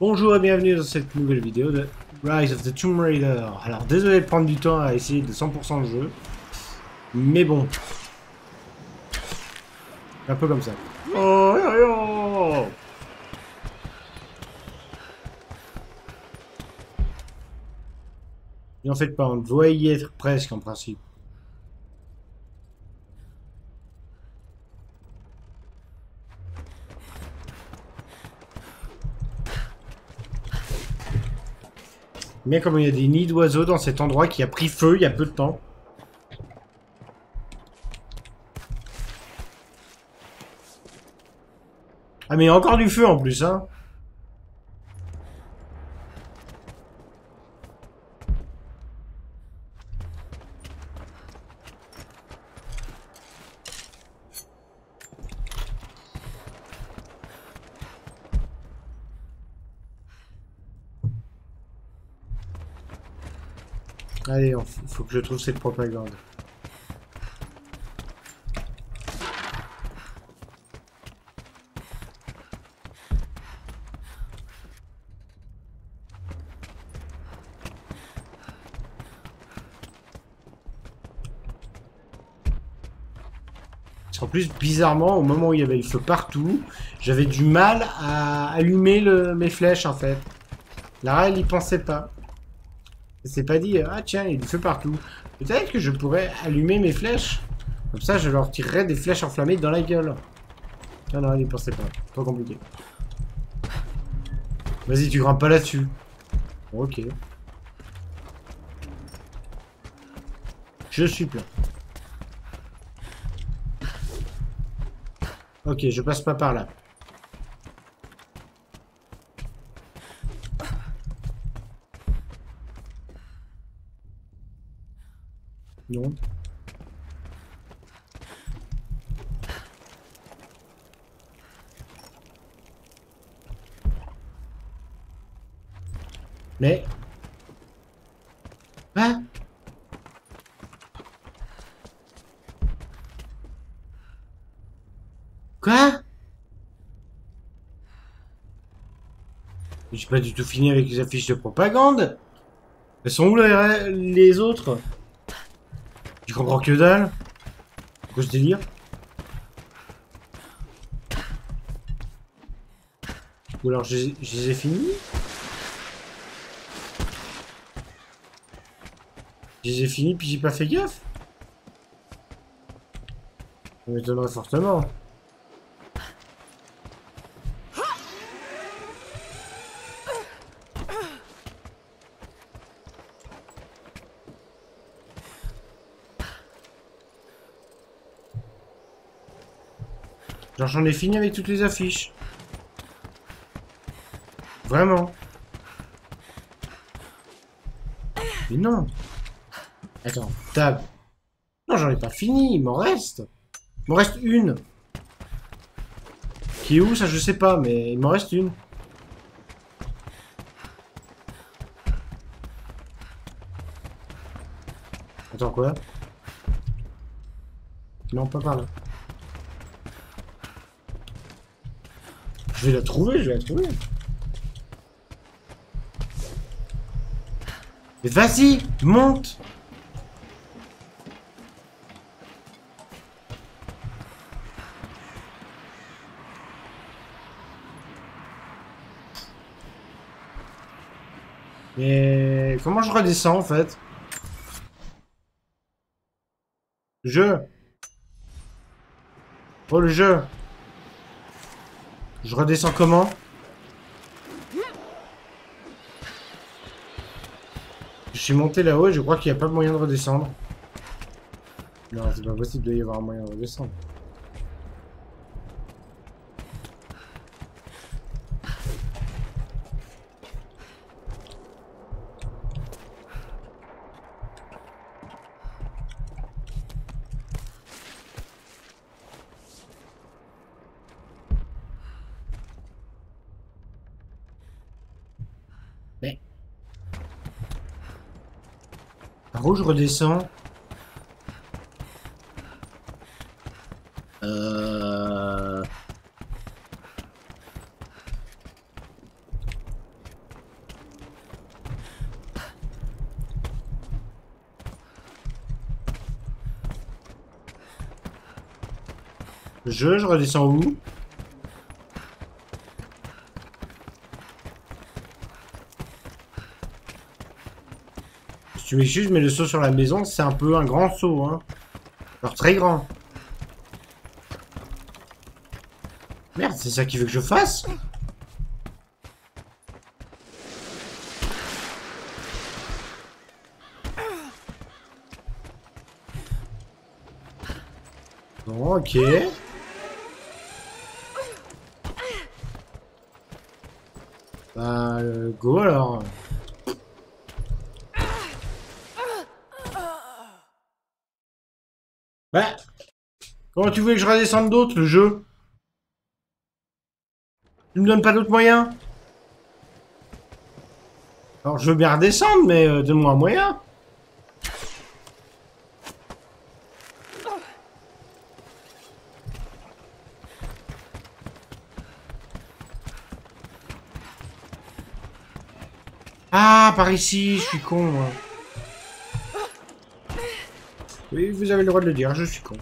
Bonjour et bienvenue dans cette nouvelle vidéo de Rise of the Tomb Raider. Alors désolé de prendre du temps à essayer de 100% le jeu. Mais bon. Un peu comme ça. Oh, oh, oh. Et en fait pas, on doit y être presque en principe. Mais comme il y a des nids d'oiseaux dans cet endroit qui a pris feu il y a peu de temps. Ah mais il y a encore du feu en plus hein Allez, faut que je trouve cette propagande. En plus, bizarrement, au moment où il y avait le feu partout, j'avais du mal à allumer mes flèches, en fait. Là, elle y pensait pas. C'est pas dit, ah tiens, il y a feu partout. Peut-être que je pourrais allumer mes flèches. Comme ça, je leur tirerai des flèches enflammées dans la gueule. Non, non, n'y pensez pas. Trop compliqué. Vas-y, tu grimpes pas là-dessus. Ok. Je suis plein. Ok, je passe pas par là. Non. Mais... Hein? Quoi? J'ai pas du tout fini avec les affiches de propagande. Elles sont où les, les autres? Je comprends que dalle? Quoi ce délire? Ou alors je, les ai finis? Je les ai finis puis j'ai pas fait gaffe? Ça m'étonnerait fortement. Genre j'en ai fini avec toutes les affiches. Vraiment. Mais non. Attends, tab. Non, j'en ai pas fini, il m'en reste. Il m'en reste une. Qui est où, ça je sais pas, mais il m'en reste une. Attends, quoi? Non, pas par là. Je vais la trouver, je vais la trouver. Mais vas-y, monte. Mais comment je redescends en fait? Je Oh le jeu je redescends comment Je suis monté là-haut et je crois qu'il n'y a pas moyen de redescendre. Non, c'est pas possible, il doit y avoir un moyen de redescendre. redescends. Euh... Je, je redescends où? Si tu m'excuses, mais le saut sur la maison, c'est un peu un grand saut, hein. Alors très grand. Merde, c'est ça qu'il veut que je fasse ok. Bah, euh, go alors. Bah, comment tu voulais que je redescende d'autres, le jeu? Tu me donnes pas d'autres moyens? Alors, je veux bien redescendre, mais euh, donne-moi un moyen. Ah, par ici, je suis con. Oui, vous avez le droit de le dire, je suis con.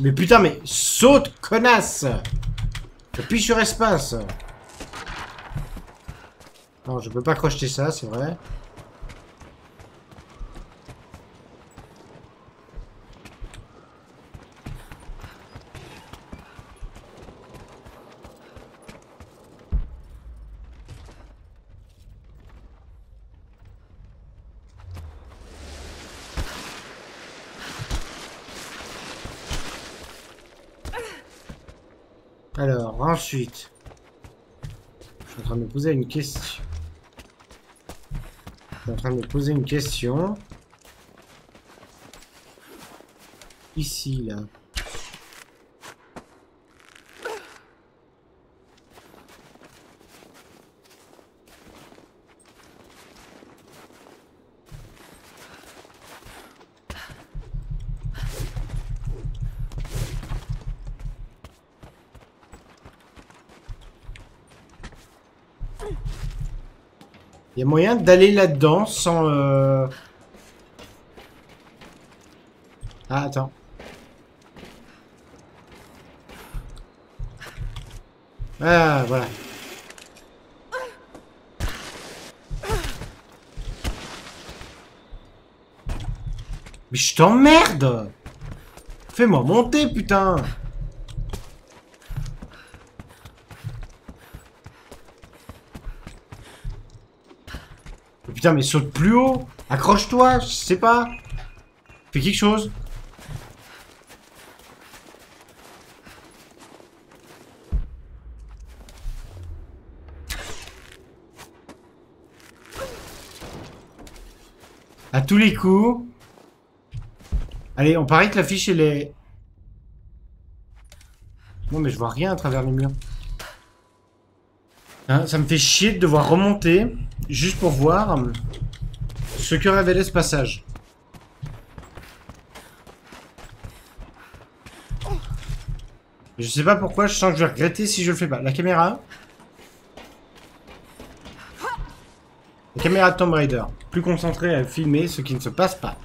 Mais putain, mais saute, connasse Appuie sur espace Non, je peux pas crocheter ça, c'est vrai. Alors, ensuite... Je suis en train de me poser une question. Je suis en train de me poser une question. Ici, là. Y a moyen d'aller là-dedans sans... Euh... Ah, attends. Ah, voilà. Mais je t'emmerde Fais-moi monter, putain Putain, mais saute plus haut Accroche-toi, je sais pas Fais quelque chose À tous les coups. Allez, on paraît que la fiche, elle est... Non, mais je vois rien à travers les murs. Hein, ça me fait chier de devoir remonter. Juste pour voir ce que révélait ce passage. Je sais pas pourquoi, je sens que je vais regretter si je le fais pas. La caméra. La caméra de Tomb Raider. Plus concentrée à filmer ce qui ne se passe pas.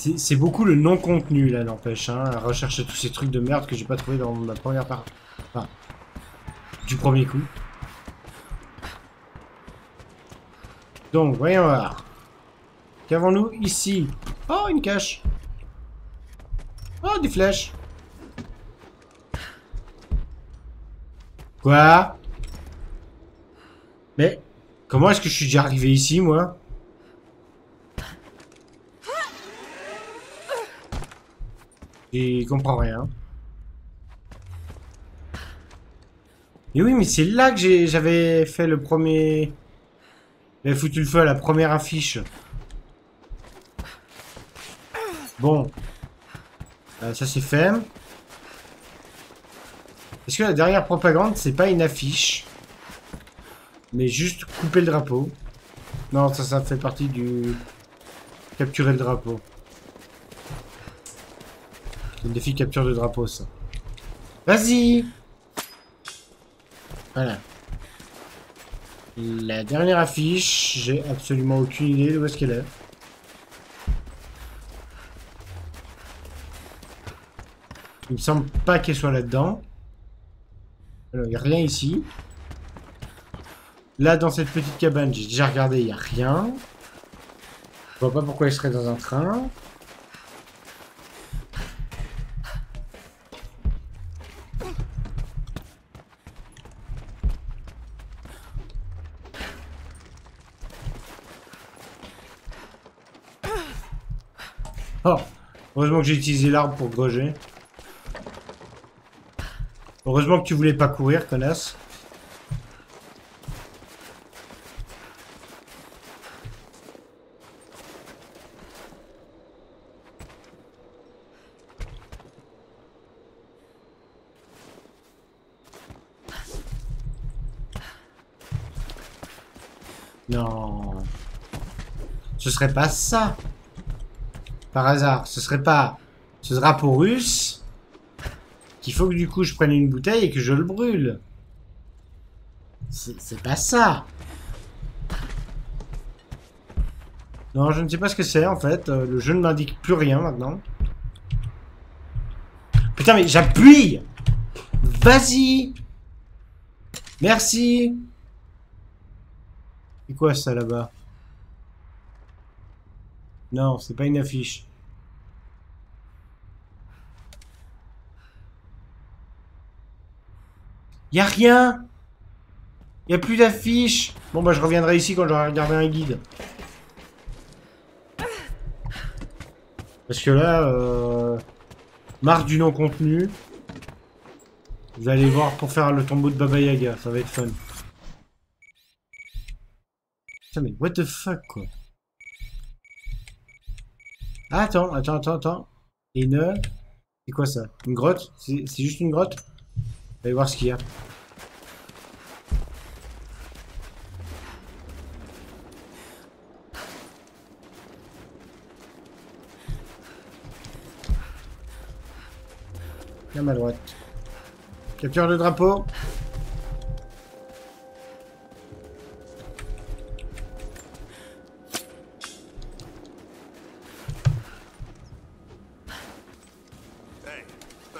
C'est beaucoup le non-contenu, là, n'empêche, hein, rechercher tous ces trucs de merde que j'ai pas trouvé dans ma première partie. Enfin, du premier coup. Donc, voyons voir. Qu'avons-nous ici? Oh, une cache. Oh, des flèches. Quoi? Mais, comment est-ce que je suis déjà arrivé ici, moi? Et comprend rien. Et oui, mais c'est là que j'avais fait le premier... J'avais foutu le feu à la première affiche. Bon. Euh, ça c'est fait. Est-ce que la dernière propagande, c'est pas une affiche Mais juste couper le drapeau? Non, ça, ça fait partie du... Capturer le drapeau. Défi capture de drapeau, ça. Vas-y Voilà. La dernière affiche, j'ai absolument aucune idée de où est-ce qu'elle est. Il me semble pas qu'elle soit là-dedans. Il n'y a rien ici. Là, dans cette petite cabane, j'ai déjà regardé, il n'y a rien. Je vois pas pourquoi il serait dans un train. Oh Heureusement que j'ai utilisé l'arbre pour groger. Heureusement que tu voulais pas courir, connasse. Non. Ce serait pas ça. Par hasard. Ce serait pas ce drapeau russe qu'il faut que du coup je prenne une bouteille et que je le brûle. C'est pas ça. Non, je ne sais pas ce que c'est en fait. Euh, le jeu ne m'indique plus rien maintenant. Putain, mais j'appuie Vas-y Merci C'est quoi ça là-bas? Non, c'est pas une affiche. Y a rien Y a plus d'affiches Bon bah je reviendrai ici quand j'aurai regardé un guide. Parce que là, euh, marque du non-contenu. Vous allez voir pour faire le tombeau de Baba Yaga, ça va être fun. Putain mais what the fuck quoi Attends, attends, attends, attends. Une... C'est quoi ça? Une grotte? C'est juste une grotte? Allez voir ce qu'il y a. À ma droite. Capture le drapeau.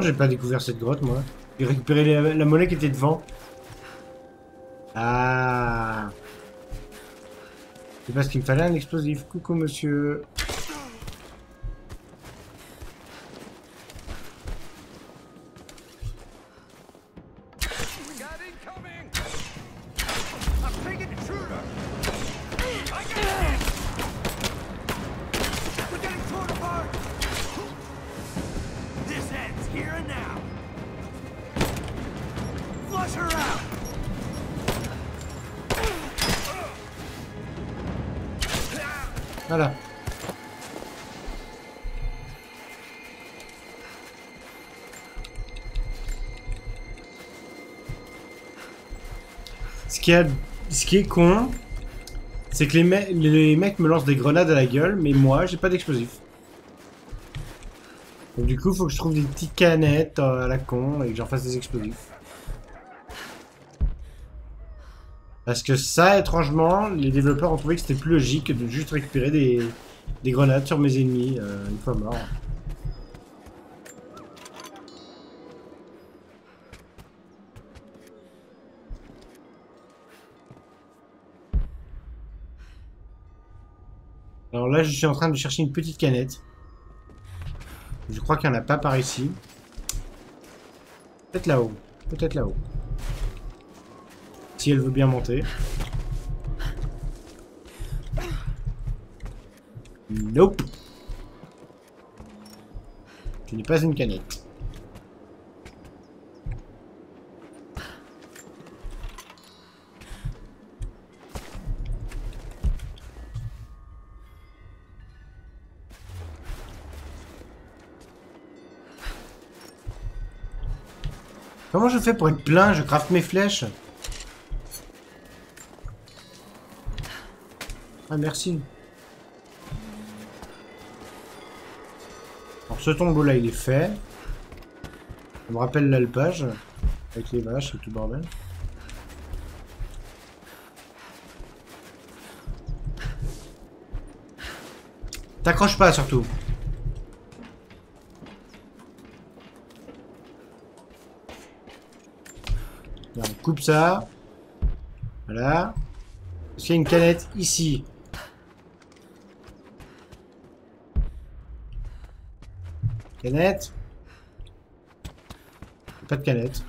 J'ai pas découvert cette grotte, moi J'ai récupéré la, la monnaie qui était devant. Ah. C'est parce qu'il me fallait un explosif. Coucou, monsieur. Voilà. Ce qui, Ce qui est con, c'est que les, les mecs me lancent des grenades à la gueule, mais moi, j'ai pas d'explosif. Donc du coup, faut que je trouve des petites canettes euh, à la con et que j'en fasse des explosifs. Parce que ça, étrangement, les développeurs ont trouvé que c'était plus logique de juste récupérer des, grenades sur mes ennemis euh, une fois morts. Alors là, je suis en train de chercher une petite canette. Je crois qu'il n'y en a pas par ici. Peut-être là-haut. Peut-être là-haut. Si elle veut bien monter. Nope. Tu n'es pas une canette. Fais pour être plein Je craft mes flèches. Ah, merci. Alors, ce tombeau-là, il est fait. Ça me rappelle l'alpage. Avec les vaches et tout bordel. T'accroches pas, surtout. on coupe ça. Voilà. Est-ce qu'il y a une canette ici Canette Pas de canette.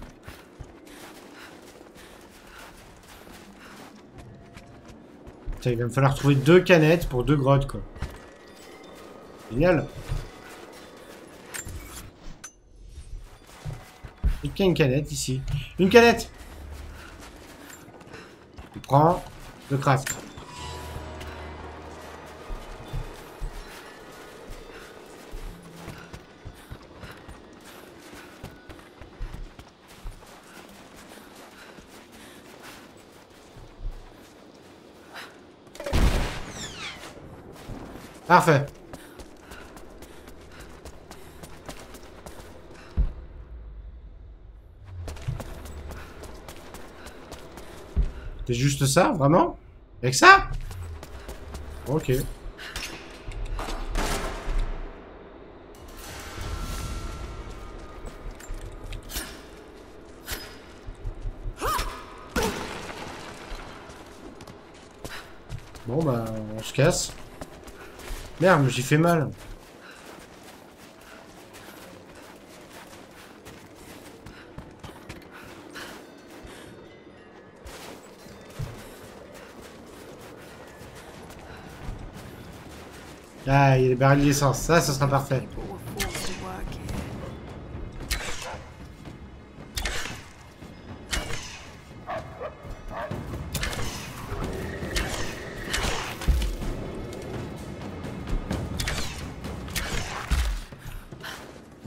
il va me falloir trouver deux canettes pour deux grottes, quoi. Génial. Il y a une canette ici. Une canette prends le craft. Parfait. C'est juste ça, vraiment? Avec ça? Ok. Bon bah, on se casse. Merde, j'ai fait mal. Ah, il y a les barils d'essence. Ça, ça sera parfait.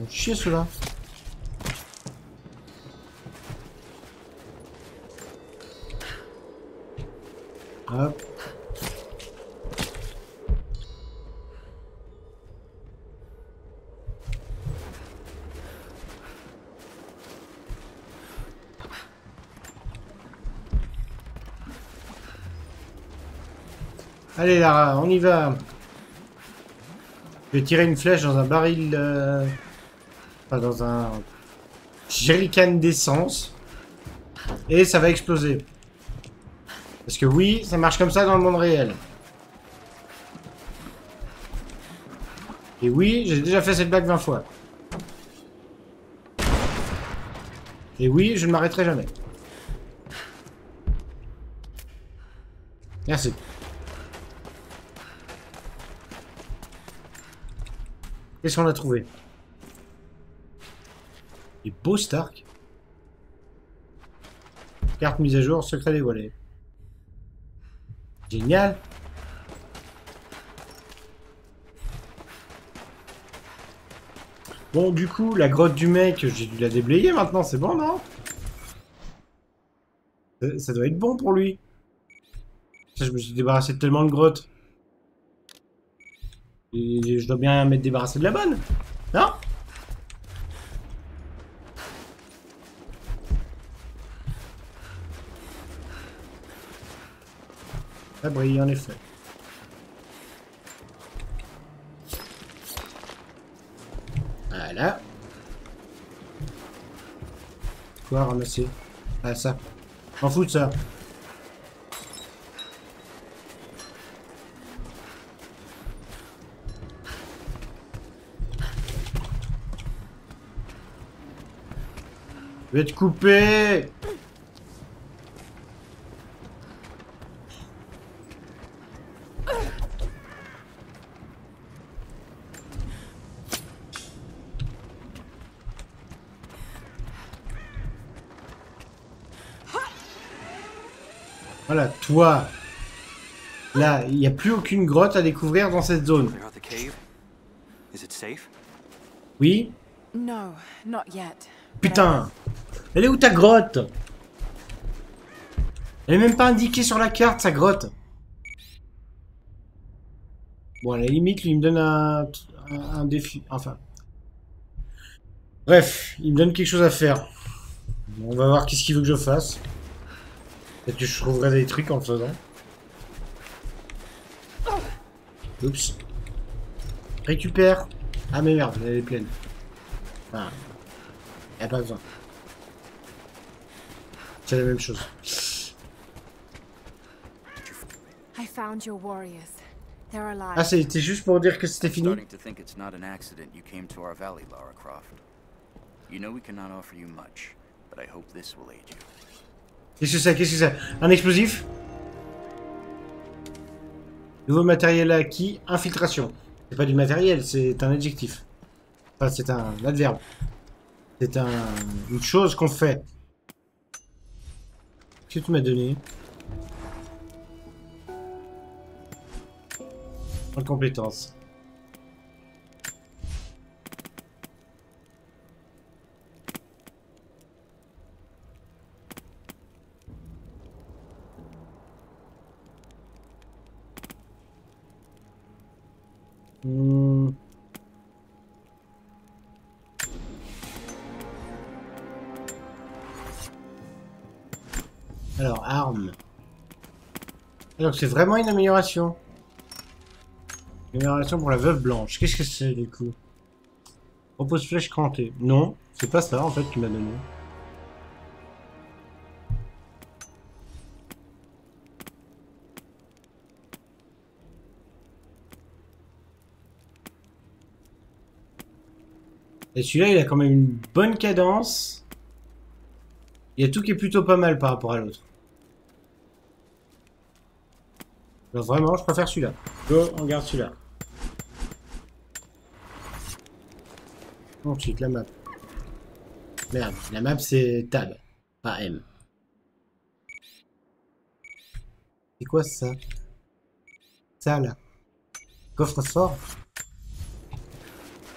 chier ceux-là. Allez Lara, on y va. Je vais tirer une flèche dans un baril... Euh, dans un jerrycan d'essence. Et ça va exploser. Parce que oui, ça marche comme ça dans le monde réel. Et oui, j'ai déjà fait cette blague 20 fois. Et oui, je ne m'arrêterai jamais. Merci. Qu'est-ce qu'on a trouvé? Et beau Stark. Carte mise à jour, secret dévoilé. Génial. Bon, du coup, la grotte du mec, j'ai dû la déblayer maintenant, c'est bon, non? Ça, doit être bon pour lui. je me suis débarrassé de tellement de grottes. Je dois bien m'être débarrassé de la bonne. Non? Ça brille en effet. Voilà. Quoi ramasser? Ah ça. M'en fous de ça. Je vais te couper Voilà, toi. Là, il n'y a plus aucune grotte à découvrir dans cette zone. Is it safe? Oui? No, not yet. Putain Elle est où ta grotte? Elle est même pas indiquée sur la carte, sa grotte Bon, à la limite, lui, il me donne un, défi. Enfin. Bref, il me donne quelque chose à faire. On va voir qu'est-ce qu'il veut que je fasse. Peut-être que je trouverai des trucs en le faisant. Oups. Récupère. Ah mais merde, elle est pleine. Ah. Y a pas besoin. C'est la même chose. I found your warriors. They're alive. Ah, c'était juste pour dire que c'était fini Starting to think it's not an accident you came to our valley, Lara Croft. You know we cannot offer you much, but I hope this will aid you. Qu'est-ce que c'est Qu'est-ce que c'est? Un explosif? Nouveau matériel acquis, infiltration. C'est pas du matériel, c'est un adjectif. Enfin, c'est un adverbe. C'est un, une chose qu'on fait. Que tu m'as donné En compétence. Donc c'est vraiment une amélioration. Amélioration pour la veuve blanche. Qu'est-ce que c'est du coup? Repose flèche crantée. Non, c'est pas ça en fait qui m'a donné. Et celui-là, il a quand même une bonne cadence. Il y a tout qui est plutôt pas mal par rapport à l'autre. Donc vraiment, je préfère celui-là. Go, on garde celui-là. Ensuite, la map. Merde, la map c'est tab, pas M. C'est quoi ça? Ça là Coffre fort?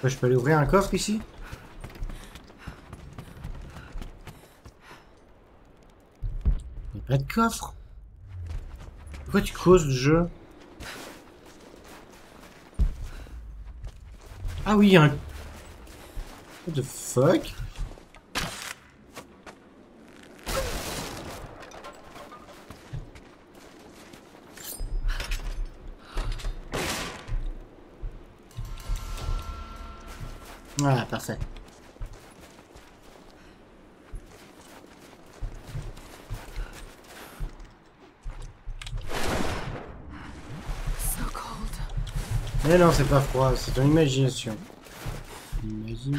Je peux aller ouvrir un coffre ici? Il a pas de coffre? Pourquoi tu causes le jeu Ah oui, un... What the fuck Voilà, parfait. Mais non, c'est pas froid, c'est ton imagination. Imagination.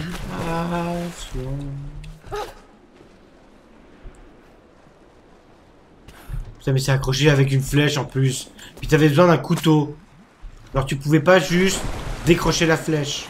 Putain, mais c'est accroché avec une flèche en plus. Puis t'avais besoin d'un couteau. Alors tu pouvais pas juste décrocher la flèche.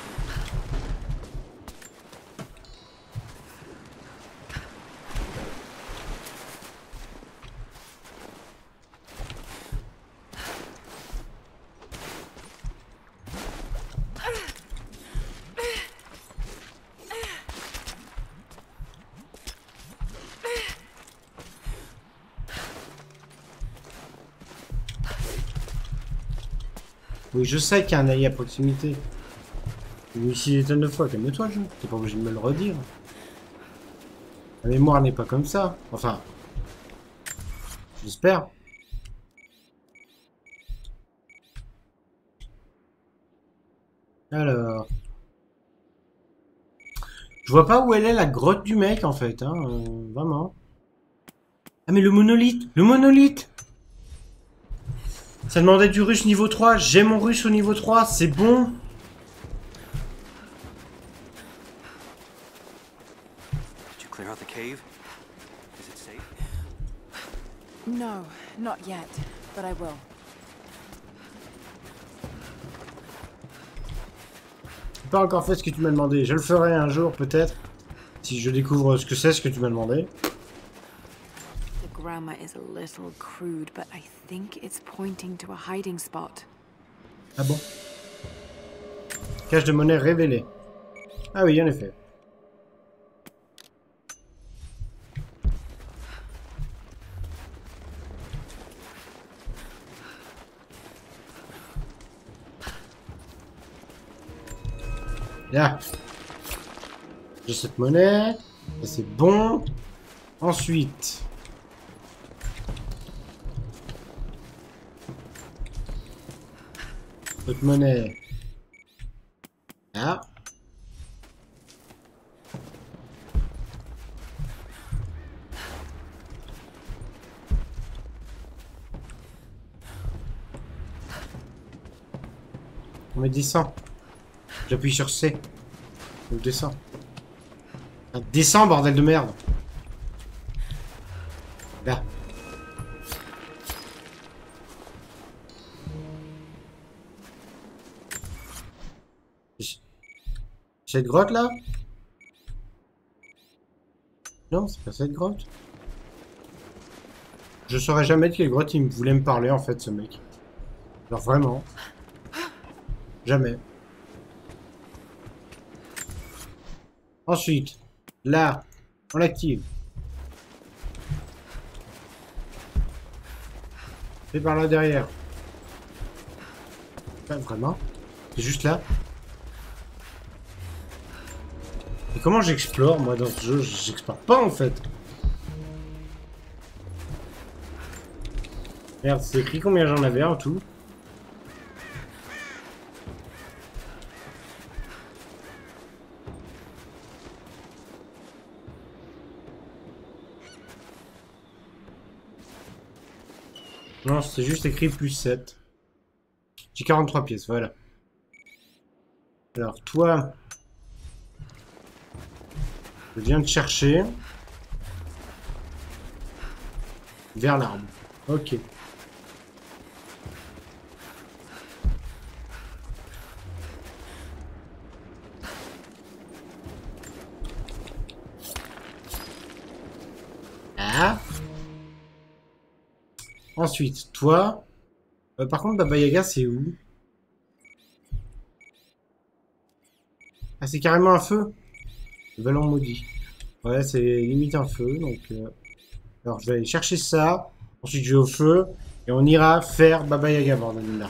Je sais qu'il y a un allié à proximité. Mais ici des tonnes de fois, calme-toi, jeu. T'es pas obligé de me le redire. La mémoire n'est pas comme ça. Enfin. J'espère. Alors. Je vois pas où elle est la grotte du mec en fait, hein, euh, vraiment. Ah mais le monolithe Le monolithe Ça demandait du russe niveau 3, j'ai mon russe au niveau 3, c'est bon Did you clear out the cave? Is it safe? No, not yet, but I will. J'ai pas encore fait ce que tu m'as demandé, je le ferai un jour peut-être. Si je découvre ce que c'est ce que tu m'as demandé grammar is a little crude, but I think it's pointing to a hiding spot. Ah bon? Cache de monnaie révélée. Ah oui, en effet. Là. J'ai cette monnaie. c'est bon. Ensuite. Monnaie. Là. On met descend. J'appuie sur C. Donc descend. Ah, descend, bordel de merde. Cette grotte là? Non, c'est pas cette grotte. Je saurais jamais de quelle grotte il voulait me parler en fait ce mec. Alors vraiment. Jamais. Ensuite, là, on l'active. Et par là derrière. Vraiment. C'est juste là. Comment j'explore moi dans ce jeu? J'explore pas en fait. Merde, c'est écrit combien j'en avais en tout? Non, c'est juste écrit plus 7. J'ai 43 pièces, voilà. Alors, toi... Je viens de chercher. Vers l'arbre. Ok. Ah Ensuite, toi... Euh, par contre, Baba Yaga, c'est où? Ah, c'est carrément un feu Le ballon maudit. Ouais, c'est limite un feu, donc... euh, Alors, je vais aller chercher ça. Ensuite, je vais au feu. Et on ira faire Baba Yaga, bordel.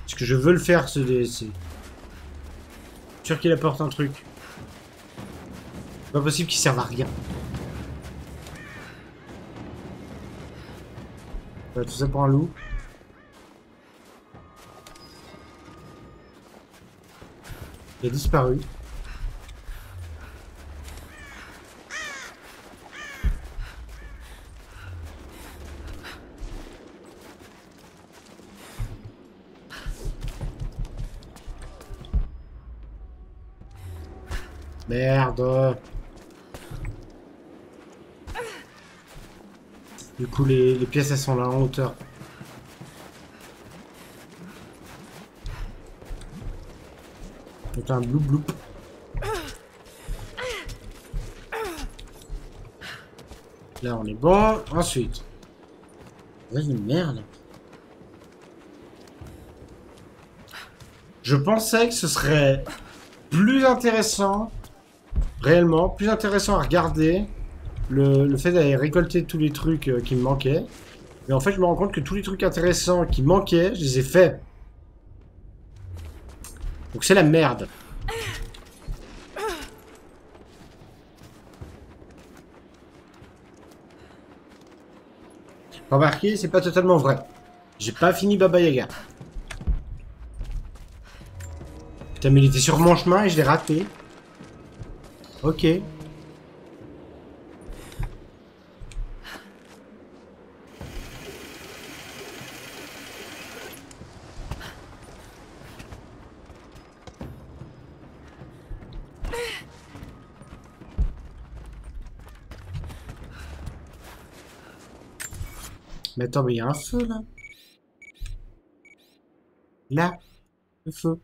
Parce que je veux le faire, ce DLC. Je suis sûr qu'il apporte un truc. C'est pas possible qu'il serve à rien. Tout ça pour un loup. Il a disparu. Merde. Du coup, les, les pièces, elles sont là en hauteur. Un bloup bloup. Là, on est bon. Ensuite. Je pensais que ce serait plus intéressant, réellement, plus intéressant à regarder le, le fait d'aller récolter tous les trucs euh, qui me manquaient. Mais en fait, je me rends compte que tous les trucs intéressants qui manquaient, je les ai faits. Donc c'est la merde. Remarquez, c'est pas totalement vrai. J'ai pas fini Baba Yaga. Putain, mais il était sur mon chemin et je l'ai raté. Ok. Mais attends, mais il y a un feu là. Là, le feu.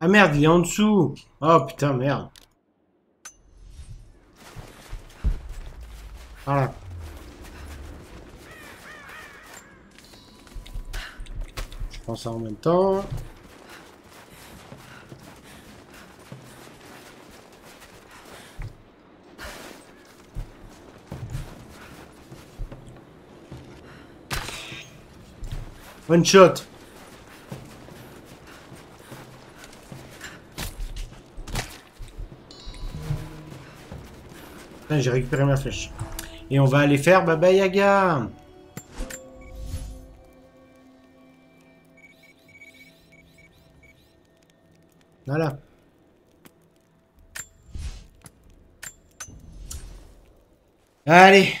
Ah merde, il est en dessous. Oh putain, merde. Voilà. Je prends ça en même temps. One shot. J'ai récupéré ma flèche. Et on va aller faire Baba Yaga. Voilà. Allez.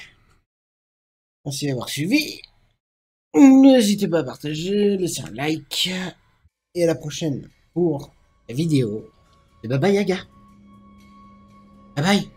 Merci d'avoir suivi. N'hésitez pas à partager, laisser un like. Et à la prochaine pour la vidéo de Baba Yaga. Bye bye.